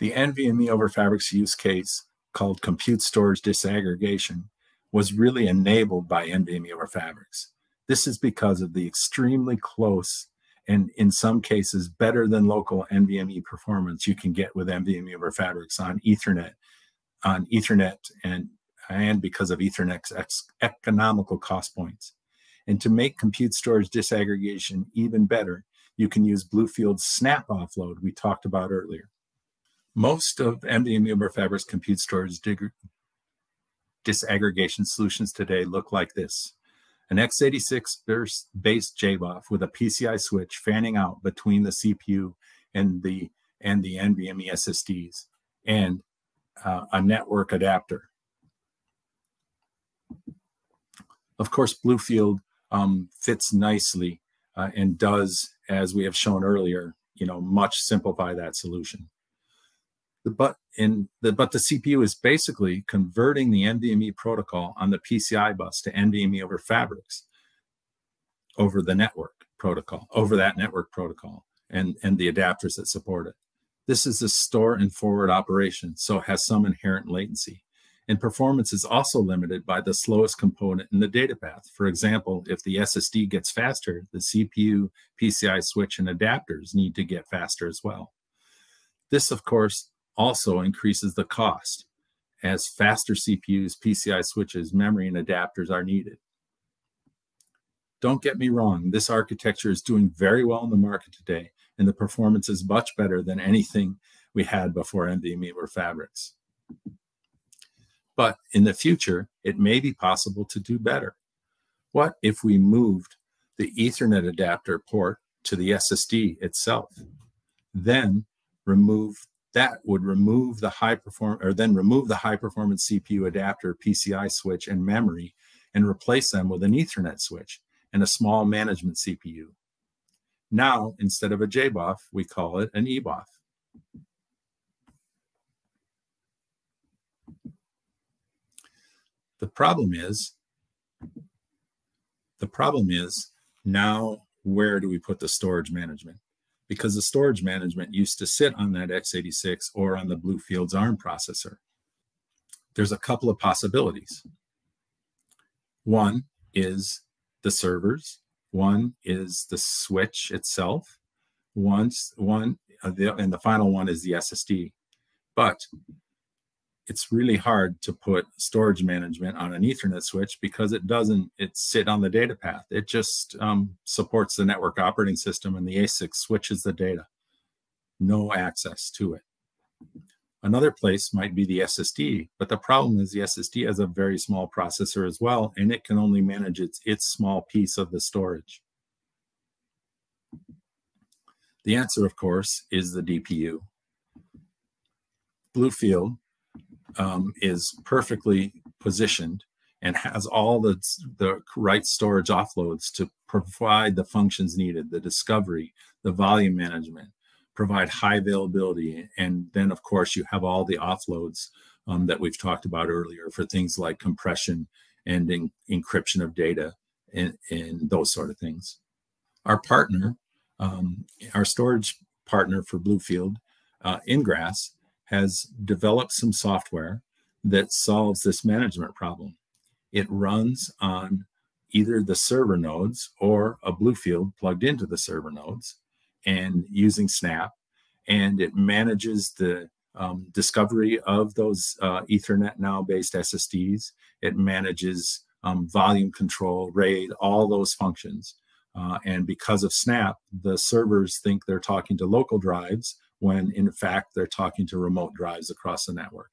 The NVMe over Fabrics use case called compute storage disaggregation was really enabled by NVMe over Fabrics. This is because of the extremely close and in some cases better than local NVMe performance you can get with NVMe over Fabrics on Ethernet, on Ethernet and and because of Ethernet's economical cost points. And to make compute storage disaggregation even better, you can use Bluefield's snap offload we talked about earlier. Most of Fabrics compute storage disaggregation solutions today look like this an x86 based JBOF with a PCI switch fanning out between the CPU and the and the NVMe SSDs, and uh, a network adapter. Of course, Bluefield um, fits nicely uh, and does, as we have shown earlier, you know, much simplify that solution. The, but in the but the CPU is basically converting the NVMe protocol on the PCI bus to NVMe over fabrics over the network protocol, over that network protocol and, and the adapters that support it. This is a store and forward operation, so it has some inherent latency. And performance is also limited by the slowest component in the data path. For example, if the SSD gets faster, the CPU, PCI switch, and adapters need to get faster as well. This, of course, also increases the cost as faster CPUs, PCI switches, memory, and adapters are needed. Don't get me wrong, this architecture is doing very well in the market today, and the performance is much better than anything we had before NVMe over fabrics. But in the future, it may be possible to do better. What if we moved the Ethernet adapter port to the SSD itself? Then remove that would remove the high perform or then remove the high performance CPU adapter, PCI switch, and memory and replace them with an Ethernet switch and a small management CPU. Now, instead of a JBOF, we call it an EBOF. The problem is, the problem is now where do we put the storage management? Because the storage management used to sit on that x86 or on the Bluefield's ARM processor. There's a couple of possibilities. One is the servers, one is the switch itself, once one, uh, and the final one is the SSD. But it's really hard to put storage management on an ethernet switch because it doesn't it sit on the data path. It just um, supports the network operating system and the asic switches the data. No access to it. Another place might be the ssd but the problem is the ssd has a very small processor as well and it can only manage its its small piece of the storage. The answer of course is the dpu bluefield um, is perfectly positioned and has all the, the right storage offloads to provide the functions needed, the discovery, the volume management, provide high availability. And then, of course, you have all the offloads um, that we've talked about earlier for things like compression and in, encryption of data and, and, those sort of things. Our partner, um, our storage partner for Bluefield, uh, Ingrasys, has developed some software that solves this management problem. It runs on either the server nodes or a Bluefield plugged into the server nodes and using Snap. And it manages the um, discovery of those uh, Ethernet now based SSDs. It manages um, volume control, RAID, all those functions. Uh, and because of Snap, the servers think they're talking to local drives when in fact they're talking to remote drives across the network.